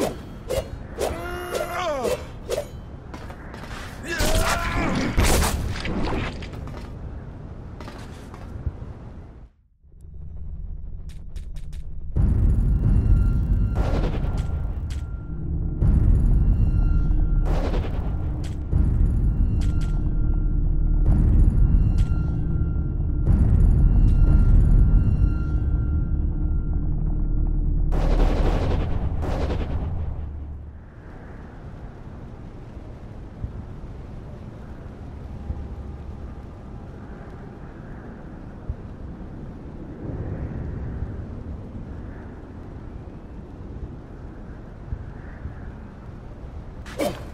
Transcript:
Oh! Ugh.